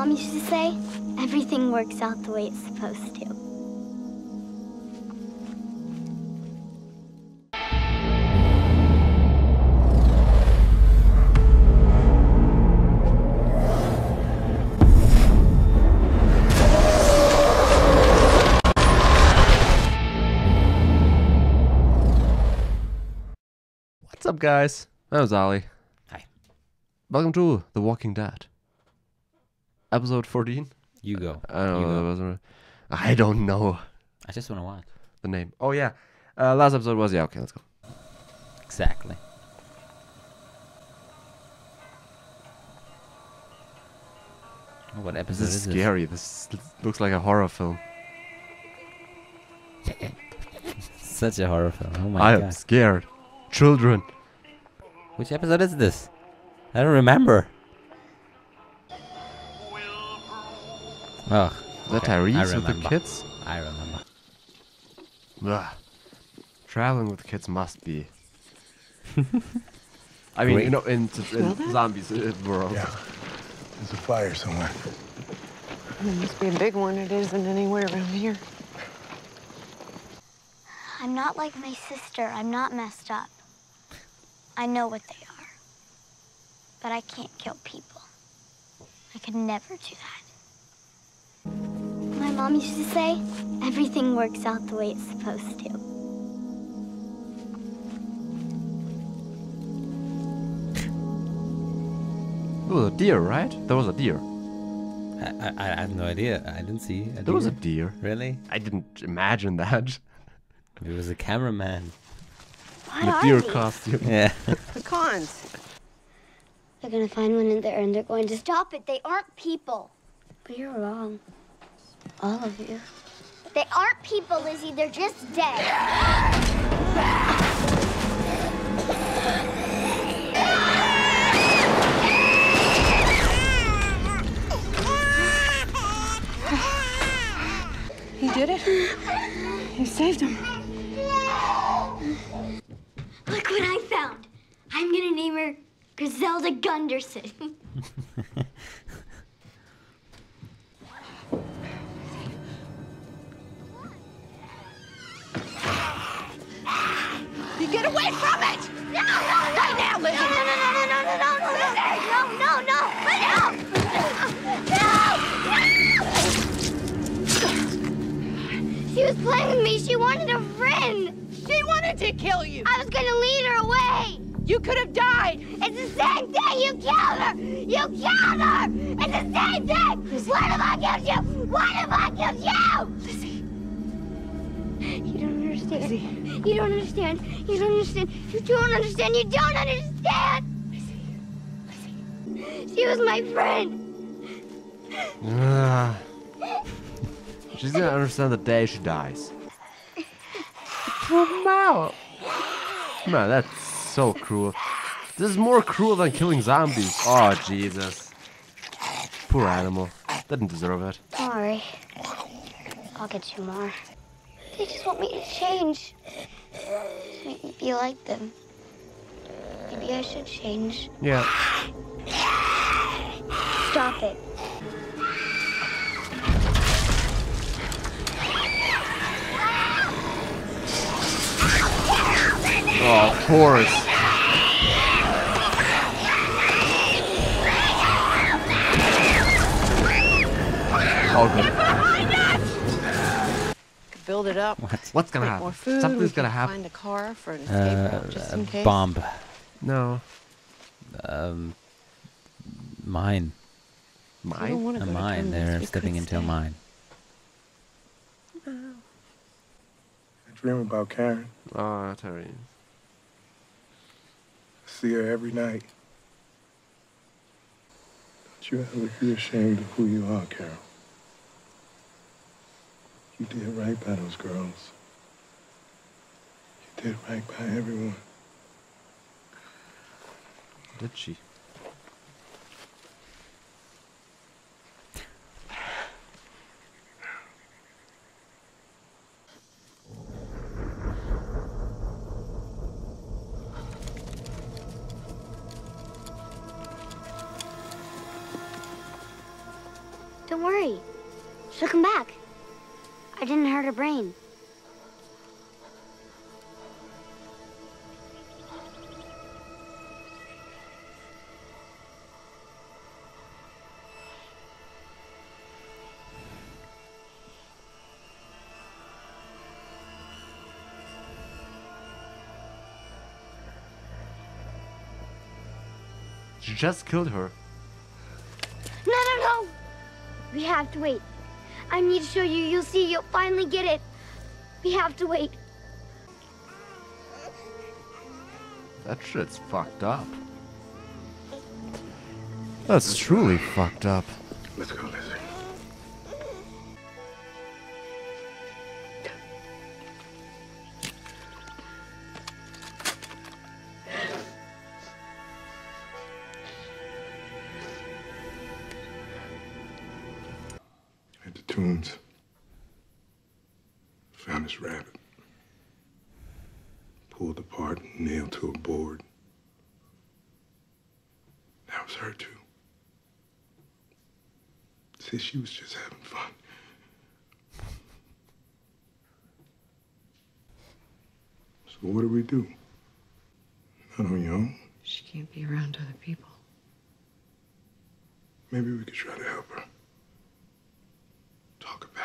mom used to say, everything works out the way it's supposed to. What's up, guys? That was Ali. Hi. Welcome to The Walking Dead. Episode 14? You go. I don't You know. go. That wasn't, I don't know I just want to watch. the name. Oh, yeah. Uh, last episode was, yeah, okay, let's go. Exactly. Oh, what This episode is is scary. This looks like a horror film. this? Such a horror film. Oh my I am god. scared. Children. Which episode is this? I don't remember. Oh, Is that okay, I Tyreese with the kids? I remember. Ugh. Traveling with kids must be. I mean, Great. you know, in, in zombies uh, world. Yeah. There's a fire somewhere. There must be a big one. It isn't anywhere around here. I'm not like my sister. I'm not messed up. I know what they are. But I can't kill people. I could never do that. My mom used to say, everything works out the way it's supposed to. It was a deer, right? There was a deer. I, I, I have no idea. I didn't see. A There was a deer. deer. Really? I didn't imagine that. It was a cameraman. What In a are deer these? costume. Yeah. Pecans. They're gonna find one in there and they're going to stop it. They aren't people. But you're wrong. All of you. They aren't people, Lizzie. They're just dead. He did it. He saved him. Look what I found. I'm gonna name her Griselda Gunderson. You get away from it! No, no, no! Right now, Lizzie! No, no, no, no, no, no, no, no, no, no, no, no, no! No! She was playing with me. She wanted a friend. She wanted to kill you. I was gonna lead her away. You could have died. It's the same thing. You killed her. You killed her. It's the same thing. What if I killed you? What if I killed you? Lizzie. You don't understand. Lizzie. You don't understand. You don't understand. You don't understand. You don't understand. Lizzie. Lizzie. She was my friend. Ugh. She's gonna understand the day she dies. Wow. Man, that's so cruel. This is more cruel than killing zombies. Oh, Jesus. Poor animal. Didn't deserve it. Don't worry. I'll get you more. They just want me to change. Just make me be like them. Maybe I should change. Yeah. Stop it. Oh, of course. Oh, good. Could build it up. What? What's gonna happen? more food. Something's we gonna happen. Find a car for an escape Uh, route, just in case. bomb. No. Um, mine. You don't Mine? want to A go to mine. Terminus. They're stepping into a stay. mine. I dream about Karen. Oh, Terry. I see her every night. Don't you ever be ashamed of who you are, Carol. You did right by those girls. You did right by everyone. Did she? Don't worry. She'll come back. I didn't hurt her brain. You just killed her. No, no, no! We have to wait. I need to show you. You'll see. You'll finally get it. We have to wait. That shit's fucked up. That's truly fucked up. Let's go, Lizzie. Found this rabbit. Pulled apart and nailed to a board. That was her, too. Said she was just having fun. So what do we do? Not on your own. She can't be around other people. Maybe we could try to help her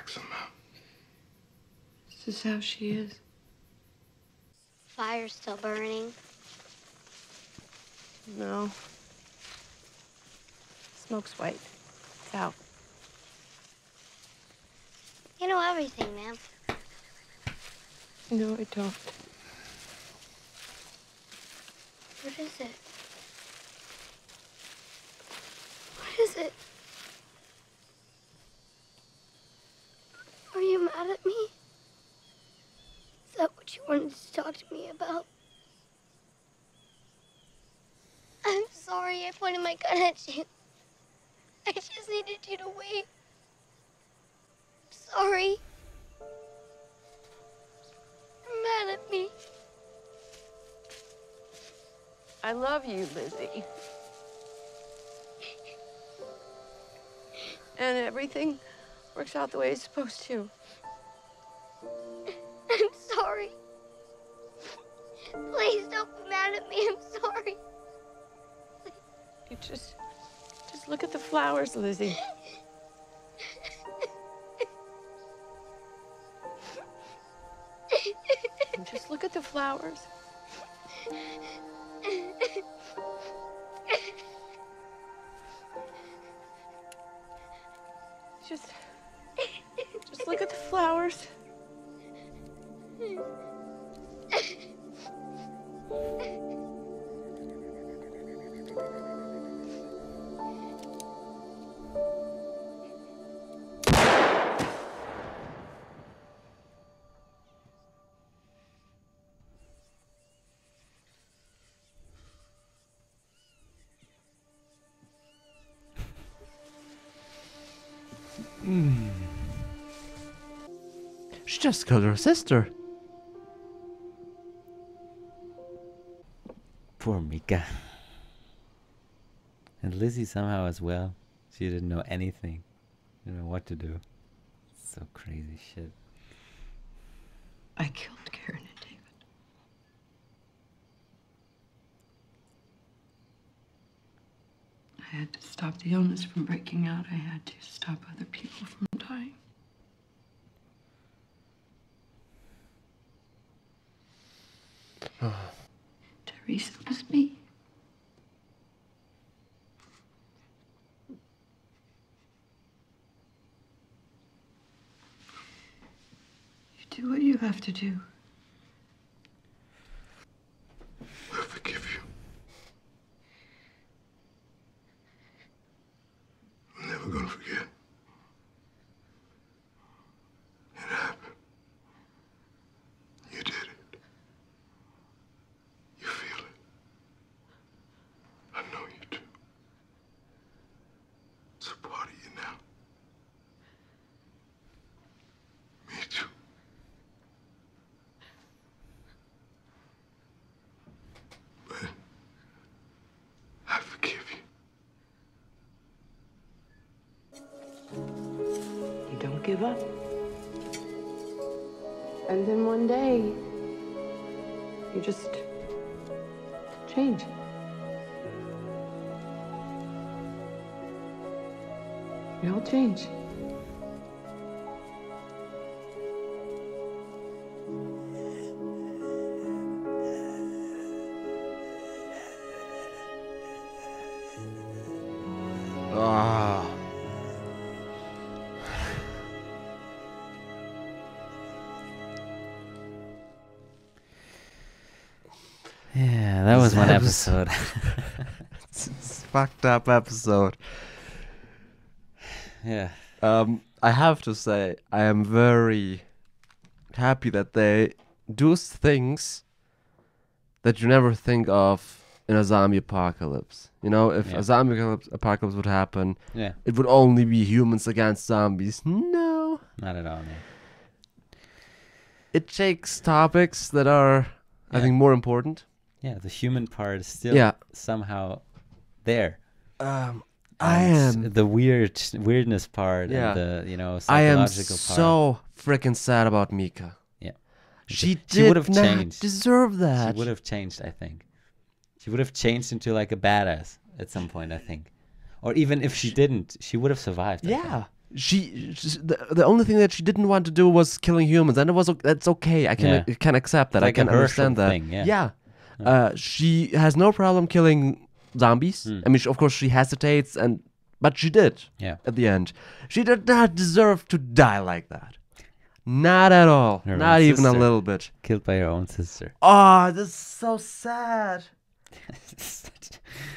back somehow. Is how she is? Fire's still burning. No. Smoke's white. It's out. You know everything, ma'am. No, I don't. What is it? What is it? Are you mad at me? That what you wanted to talk to me about? I'm sorry I pointed my gun at you. I just needed you to wait. I'm sorry. You're mad at me. I love you, Lizzie. And everything works out the way it's supposed to. I'm sorry. Please don't be mad at me. I'm sorry. You just, just look at the flowers, Lizzie. Just look at the flowers. She just killed her sister. Poor Mika. And Lizzie somehow as well. She didn't know anything. Didn't know what to do. So crazy shit. I killed Karen and David. I had to stop the illness from breaking out. I had to stop other people from dying. Tyreese was me. You do what you have to do. I forgive you. I'm never gonna forget. It happened. You did it. You feel it. I know you do. It's a part of you now. Me too. But I forgive you. Give up. And then one day, you just change. We all change. Yeah, that was one episode. It's, it's fucked up episode. yeah. Um, I have to say, I am very happy that they do things that you never think of in a zombie apocalypse. You know, if Yeah. a zombie apocalypse- would happen, Yeah. it would only be humans against zombies. No. Not at all, man. It takes topics that are, I think, more important. Yeah, the human part is still Yeah. somehow there. Um, I am. the weird weirdness part Yeah. and the you know psychological I am part. so freaking sad about Mika. Yeah. She She did would've not changed. deserve that. She would have changed, I think. She would have changed into like a badass at some point, I think. Or even if she didn't, she would have survived. I think. Yeah. She, she the, the only thing that she didn't want to do was killing humans, and it was that's okay. I can Yeah. I can accept that. Like I can understand that. thing, yeah. Uh, she has no problem killing zombies. Hmm. I mean, she, of course, she hesitates, and but she did Yeah. at the end. She did not deserve to die like that. Not at all. Her not even a little bit. Killed by her own sister. Oh, this is so sad.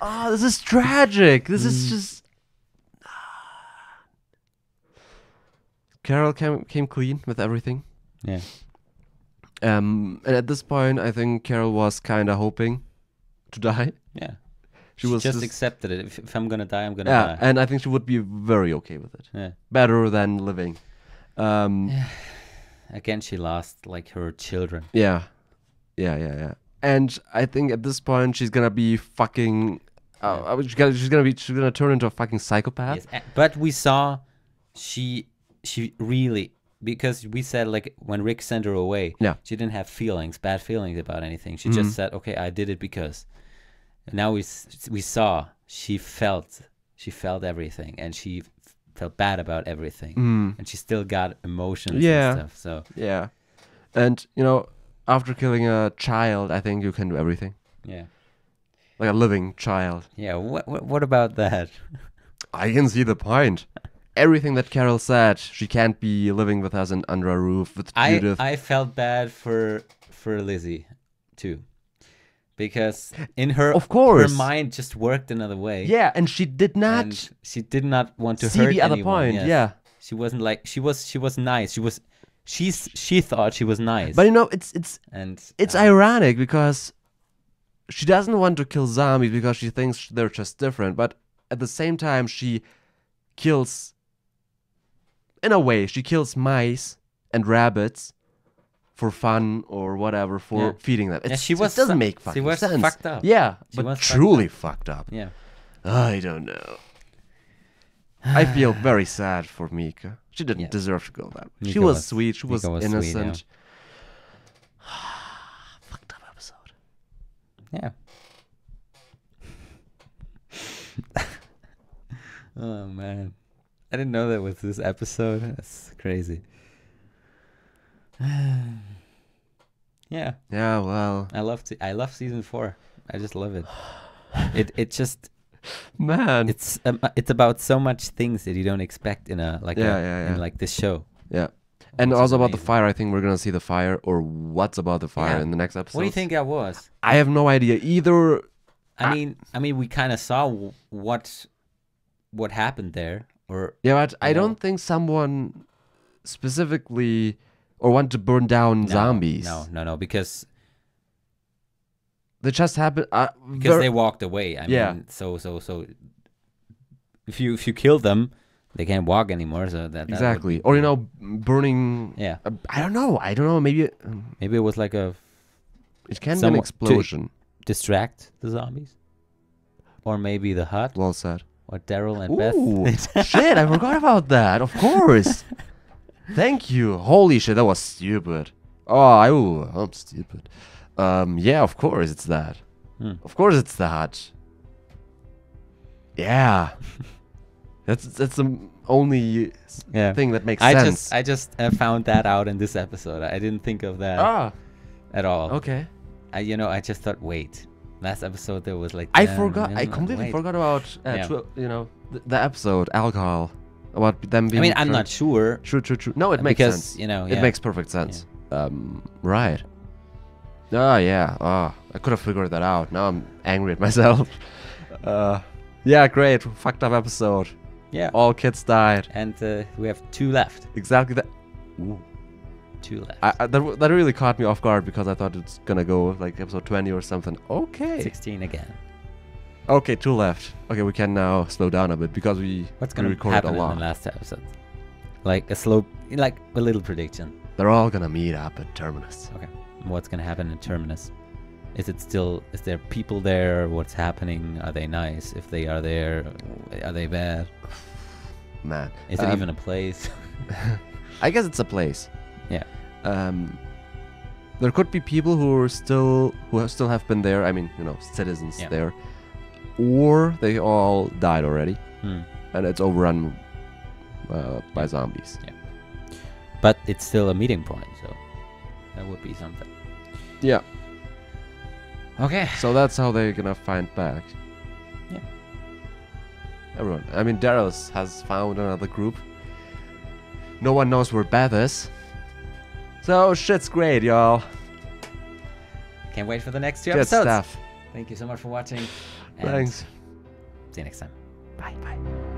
Oh, this is tragic. This is Mm. just. Carol came came clean with everything. yeah. Um, and at this point, I think Carol was kind of hoping to die. Yeah. She She, was just, just- accepted it. If, if I'm gonna die, I'm gonna Yeah, die. and I think she would be very okay with it. yeah. Better than living. Um, Again, she lost like her children. yeah, yeah, yeah, yeah. And I think at this point, she's gonna be fucking. Uh, uh, she's gonna, she's gonna be. She's gonna turn into a fucking psychopath. Yes, but we saw she she really because we said like when Rick sent her away, Yeah. she didn't have feelings, bad feelings about anything. She Mhm. just said, "Okay, I did it because." And now we we saw she felt she felt everything, and she felt bad about everything, Mm. and she still got emotions Yeah. and stuff. So Yeah. And, you know, after killing a child, I think you can do everything. yeah, Like a living child. yeah. What what, what about that? I can see the point. Everything that Carol said, she can't be living with us and under a roof with I Judith. I felt bad for for Lizzie too. Because in her Of course. her mind just worked another way. yeah, and she did not and she did not want to see hurt the other anyone, point. yes. Yeah. She wasn't like she was she was nice. She was she's she thought she was nice. But you know, it's it's and it's um, ironic because she doesn't want to kill zombies because she thinks they're just different, but at the same time she kills in a way, she kills mice and rabbits for fun or whatever for Yeah. feeding them. Yeah, she was it doesn't make she was sense. fucked up. Yeah, She but was fucked truly fucked up. Yeah. I don't know. I feel very sad for Mika. She didn't Yeah. deserve to go that way. she was, was- sweet. She was, Mika was sweet, yeah. innocent. Fucked up episode. Yeah. oh man. I didn't know that was this episode. That's crazy. yeah. Yeah, well, I love to I love season 4. I just love it. It it just man. it's um, it's about so much things that you don't expect in a like Yeah, a, yeah, in yeah. like this show. yeah. And which also about the fire, I think we're gonna see the fire or what's about the fire Yeah. in the next episode. What do you think that was? I have no idea either. I Ah. mean, I mean, we kind of saw what what happened there, or Yeah, but I don't think someone specifically or want to burn down no, zombies. No, no, no, because They just happen. Uh, because they walked away. I Yeah. mean, so so so if you if you kill them, they can't walk anymore. So that, that exactly. be- Or you know, burning. yeah, uh, I don't know. I don't know. Maybe it, um, maybe it was like a it can be an explosion. distract the zombies, or maybe the hut, Well said. Or Daryl and Ooh, Beth. shit! I forgot about that. Of course. Thank you. Holy shit, that was stupid. Oh, I, ooh, I'm stupid. Um, yeah, of course it's that. Hmm. Of course it's that. Yeah. that's that's the only Yeah. thing that makes I sense. just I just uh, found that out in this episode. I didn't think of that ah, at all. okay. I, you know, I just thought, wait, last episode there was like. I forgot. I completely wait. forgot about uh, Yeah. you know the, the episode alcohol about them being. I mean, I'm not sure True, true, true. No, it uh, makes because sense. you know It makes perfect sense. Um, right. Oh yeah. Oh, I could have figured that out. Now I'm angry at myself. uh, yeah, great. Fucked up episode. yeah. All kids died. And uh, we have two left. Exactly that. Ooh. Two left. I, I, that, that really caught me off guard because I thought it's gonna go like episode 20 or something. Okay. 16 again. Okay, two left. Okay, we can now slow down a bit because we What's gonna recorded happen a in lot. the last episode? Like a slow, like a little prediction. They're all gonna meet up at Terminus. Okay. What's gonna happen in Terminus? Is it still? Is there people there? What's happening? Are they nice? If they are there, are they bad? Man. Is it Um, even a place? I guess it's a place. Yeah. Um, there could be people who are still who have still have been there. I mean, you know, citizens Yeah. there, or they all died already, Hmm. and it's overrun uh, by zombies. But it's still a meeting point, so that would be something. Yeah. Okay. So that's how they're gonna find back. Yeah. Everyone. I mean, Darius has found another group. No one knows where Beth is. So shit's great, y'all. Can't wait for the next two Good episodes. stuff. Thank you so much for watching. Thanks. See you next time. Bye bye.